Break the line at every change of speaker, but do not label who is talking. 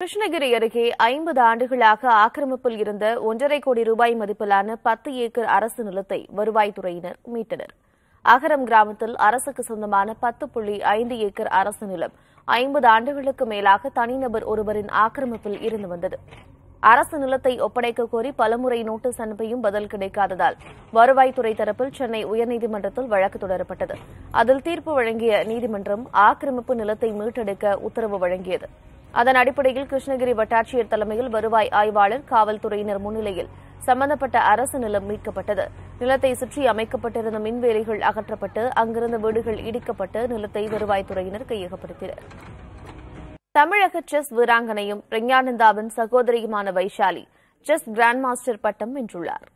கிருஷ்ணகிரி அருகே ஐம்பது ஆண்டுகளாக ஆக்கிரமிப்பில் இருந்த ஒன்றரை கோடி ரூபாய் மதிப்பிலான பத்து ஏக்கர் அரசு நிலத்தை வருவாய்த்துறையினர் மீட்டனர். அகரம் கிராமத்தில் அரசுக்கு சொந்தமான பத்து புள்ளி ஐந்து ஏக்கர் அரசு நிலம் ஐம்பது ஆண்டுகளுக்கு மேலாக தனிநபர் ஒருவரின் ஆக்கிரமிப்பில் இருந்து வந்தது. அரசு நிலத்தை ஒப்படைக்க கோரி பலமுறை நோட்டீஸ் அனுப்பியும் பதில் கிடைக்காததால் வருவாய்த்துறை தரப்பில் சென்னை உயர்நீதிமன்றத்தில் வழக்கு தொடரப்பட்டது. அதில் தீர்ப்பு வழங்கிய நீதிமன்றம் ஆக்கிரமிப்பு நிலத்தை மீட்டெடுக்க உத்தரவு வழங்கியது. அதன் அடிப்படையில் கிருஷ்ணகிரி வட்டாட்சியர் தலைமையில் வருவாய் ஆய்வாளர் காவல்துறையினர் முன்னிலையில் சம்பந்தப்பட்ட அரசு நிலம் மீட்கப்பட்டது. நிலத்தை சுற்றி அமைக்கப்பட்டிருந்த மின்வேலிகள் அகற்றப்பட்டு அங்கிருந்த வீடுகள் இடிக்கப்பட்டு நிலத்தை வருவாய்த்துறையினர் கையகப்படுத்தினர். தமிழக செஸ் வீராங்கனையும் பிரக்ஞானந்தாவின் சகோதரியுமான வைஷாலி செஸ் கிராண்ட் மாஸ்டர் பட்டம் வென்றுள்ளார்.